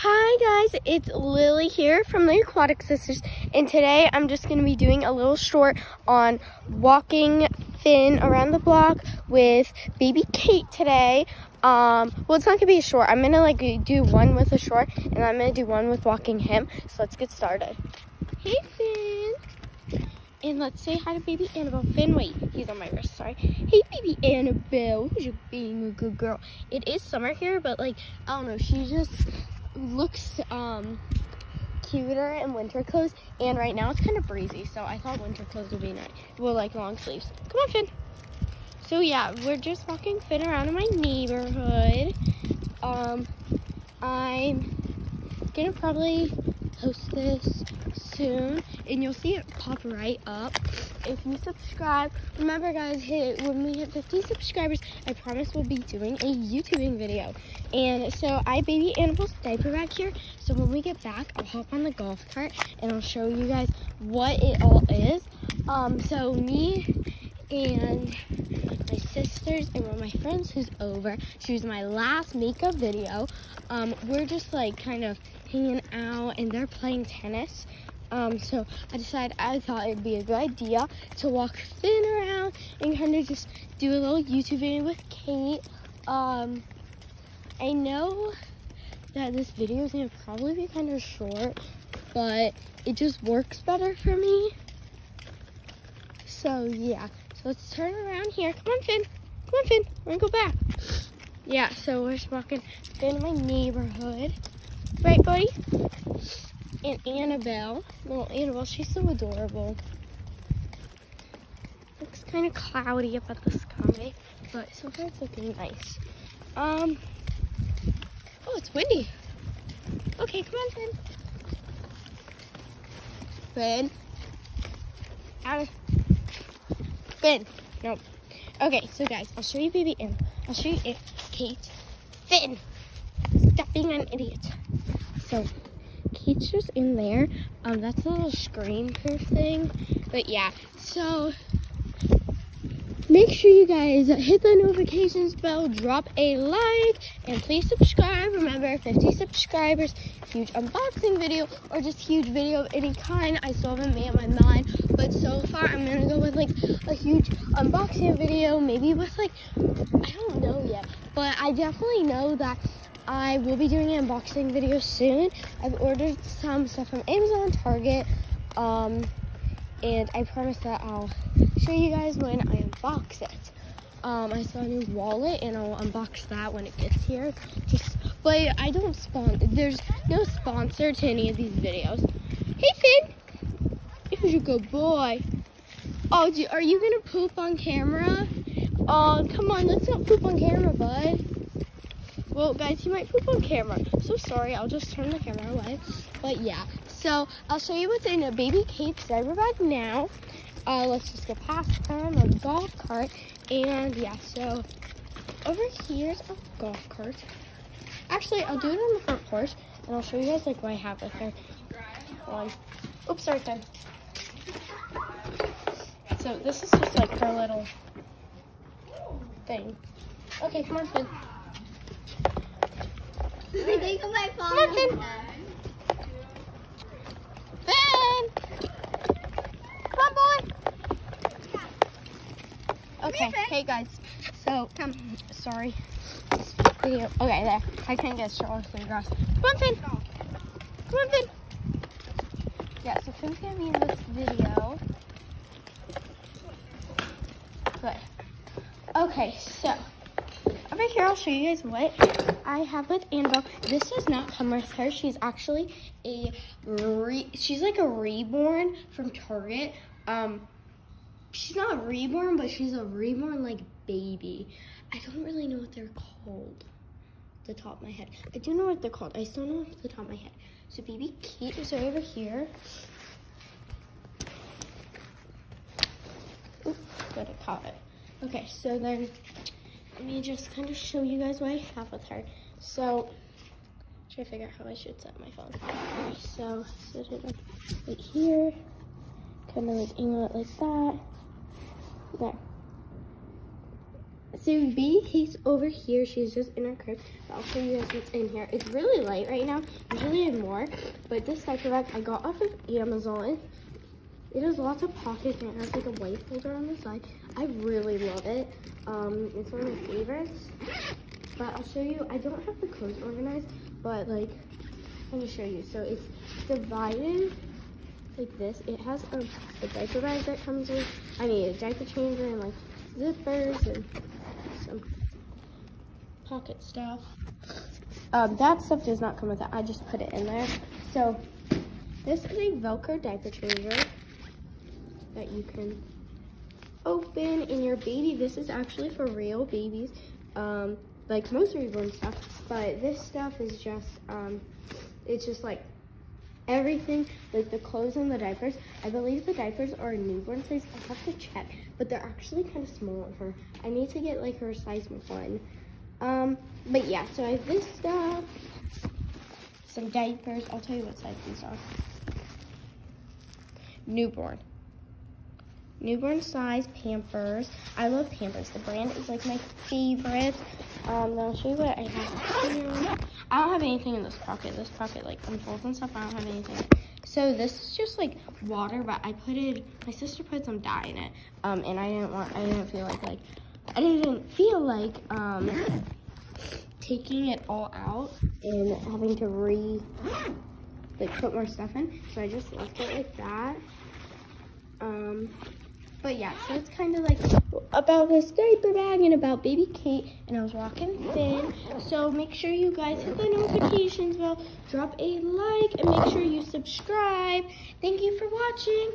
Hi guys, it's Lily here from the Aquatic Sisters, and today I'm just going to be doing a little short on walking Finn around the block with baby Kate today. Um, well, it's not going to be a short. I'm going to like do one with a short, and I'm going to do one with walking him. So let's get started. Hey Finn! And let's say hi to baby Annabelle. Finn, wait, he's on my wrist, sorry. Hey baby Annabelle, you being a good girl? It is summer here, but like, I don't know, she just looks um cuter in winter clothes and right now it's kind of breezy so i thought winter clothes would be nice well like long sleeves. Come on finn. So yeah we're just walking finn around in my neighborhood. Um i'm gonna probably post this soon and you'll see it pop right up. If you subscribe remember guys hit when we hit 50 subscribers. I promise we'll be doing a youtubing video. And so i baby Annabelle's diaper back here. So when we get back i'll hop on the golf cart and i'll show you guys what it all is. Um so me and my sisters and one of my friends who's over she was my last makeup video. Um we're just like kind of hanging out and they're playing tennis. Um, so I decided I thought it'd be a good idea to walk Finn around and kind of just do a little YouTube video with Kate. Um, I know that this video is gonna probably be kind of short, but it just works better for me. So yeah, so let's turn around here. Come on, Finn. Come on, Finn. We're gonna go back. Yeah, so we're just walking in my neighborhood. Right, buddy? And Annabelle. Little Annabelle, she's so adorable. Looks kind of cloudy up at the sky, but so far it's looking nice. Um, oh, it's windy. Okay, come on, Finn. Finn. Out. Finn. Nope. Okay, so guys, I'll show you baby Ann. I'll show you it. Kate. Finn. Stop being an idiot. So Just in there. Um, that's a little screen proof thing. But yeah, so make sure you guys hit the notifications bell, drop a like, and please subscribe. Remember, 50 subscribers, huge unboxing video, or just huge video of any kind. I still haven't made up my mind, but so far I'm gonna go with like a huge unboxing video, maybe with like, I don't know yet, but I definitely know that I will be doing an unboxing video soon. I've ordered some stuff from Amazon, Target, um, and I promise that I'll show you guys when I unbox it. Um, I saw a new wallet, and I'll unbox that when it gets here. Just, but I don't sponsor. There's no sponsor to any of these videos. Hey, Finn. Here's a good boy. Oh, do, are you gonna poop on camera? Oh, come on, let's not poop on camera, bud. Well, guys, he might poop on camera. So sorry, I'll just turn the camera away. But yeah, so I'll show you what's in a baby Kate's diaper bag now. Uh, let's just get past him on the golf cart. And yeah, so over here's a golf cart. Actually, I'll do it on the front porch, and I'll show you guys like what I have with her. One. Oops, sorry, Finn. So this is just like her little thing. Okay, come on, Finn. Think of my phone. Come on, Finn. Finn! Come on, boy! Okay, hey guys. So, come. Sorry. Okay, there. I can't get stroller through the grass. Come on, Finn! Come on, Finn! Yeah, so Finn's gonna be in this video. Good. Okay, so here I'll show you guys what I have with Annabelle. This does not come with her. She's actually a re she's like a reborn from Target. Um she's not reborn, but she's a reborn like baby. I don't really know what they're called. The top of my head. I do know what they're called. I still know off the top of my head. So baby Kate is over here. Oop, but I caught it. Okay, so then let me just kind of show you guys what I have with her. So, try to figure out how I should set my phone. So set it right here. Kind of like angle it like that. There. So baby Kate's over here. She's just in her crib. But I'll show you guys what's in here. It's really light right now. Usually I more. But this diaper bag I got off of Amazon. It has lots of pockets and it has like a white holder on the side. I really love it. Um, it's one of my favorites. But I'll show you. I don't have the clothes organized, but like, let me show you. So it's divided like this. It has a, a diaper bag that comes with, I mean, a diaper changer and like zippers and some pocket stuff. Um, that stuff does not come with it. I just put it in there. So this is a Velcro diaper changer that you can open in your baby. This is actually for real babies, um, like most reborn stuff. But this stuff is just, um, it's just like everything, like the clothes and the diapers. I believe the diapers are a newborn size. I have to check, but they're actually kind of small on her. I need to get like her size one. Um, but yeah, so I have this stuff, some diapers. I'll tell you what size these are. Newborn. Newborn size Pampers. I love Pampers. The brand is like my favorite. Um, I'll show you what I have here. I don't have anything in this pocket. This pocket like unfolds and stuff. I don't have anything. So this is just like water, but I put it. My sister put some dye in it, um, and I didn't want. I didn't feel like like. I didn't feel like um taking it all out and having to re like put more stuff in. So I just left it like that. Um, but yeah, so it's kind of like about this diaper bag and about baby Kate, and I was walking Finn. So make sure you guys hit the notifications bell, drop a like, and make sure you subscribe. Thank you for watching.